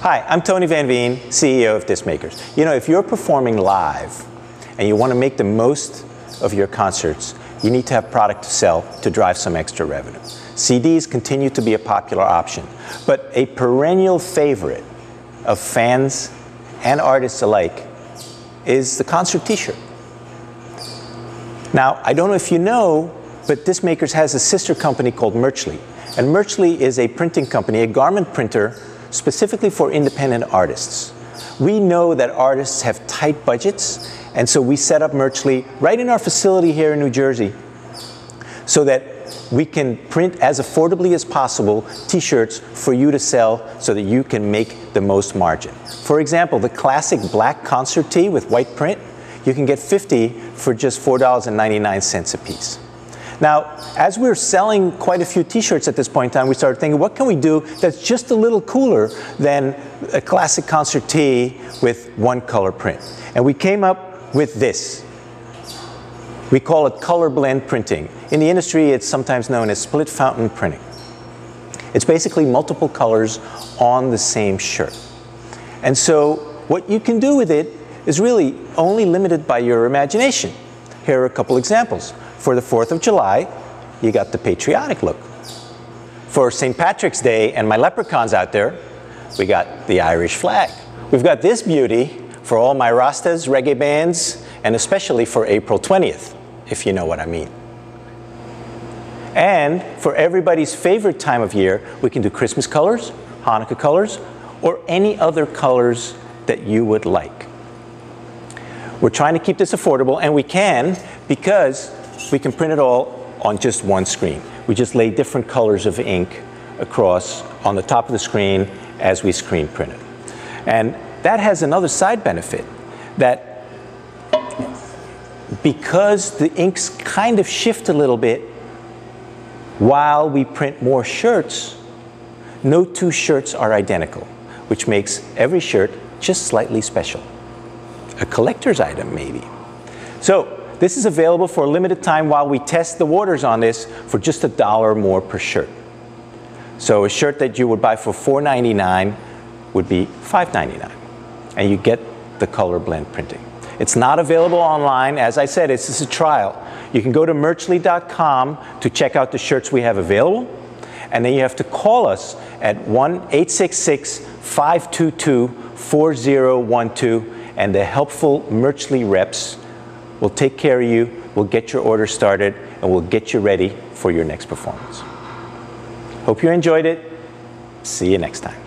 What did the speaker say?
Hi, I'm Tony Van Veen, CEO of Disc Makers. You know, if you're performing live and you want to make the most of your concerts, you need to have product to sell to drive some extra revenue. CDs continue to be a popular option, but a perennial favorite of fans and artists alike is the concert t-shirt. Now, I don't know if you know, but Disc Makers has a sister company called Merchly. And Merchly is a printing company, a garment printer specifically for independent artists. We know that artists have tight budgets, and so we set up Merchly right in our facility here in New Jersey so that we can print as affordably as possible t-shirts for you to sell so that you can make the most margin. For example, the classic black concert tee with white print, you can get 50 for just $4.99 a piece. Now, as we are selling quite a few t-shirts at this point in time, we started thinking, what can we do that's just a little cooler than a classic concert tee with one color print? And we came up with this. We call it color blend printing. In the industry, it's sometimes known as split fountain printing. It's basically multiple colors on the same shirt. And so what you can do with it is really only limited by your imagination. Here are a couple examples. For the 4th of July, you got the patriotic look. For St. Patrick's Day and my leprechauns out there, we got the Irish flag. We've got this beauty for all my Rastas, reggae bands, and especially for April 20th if you know what I mean. And for everybody's favorite time of year, we can do Christmas colors, Hanukkah colors, or any other colors that you would like. We're trying to keep this affordable, and we can because we can print it all on just one screen. We just lay different colors of ink across on the top of the screen as we screen print it. And that has another side benefit that because the inks kind of shift a little bit while we print more shirts, no two shirts are identical, which makes every shirt just slightly special. A collector's item, maybe. So, this is available for a limited time while we test the waters on this for just a dollar more per shirt. So, a shirt that you would buy for $4.99 would be $5.99, and you get the color blend printing. It's not available online. As I said, it's just a trial. You can go to merchly.com to check out the shirts we have available. And then you have to call us at 1 866 522 4012. And the helpful Merchly reps will take care of you, we'll get your order started, and we'll get you ready for your next performance. Hope you enjoyed it. See you next time.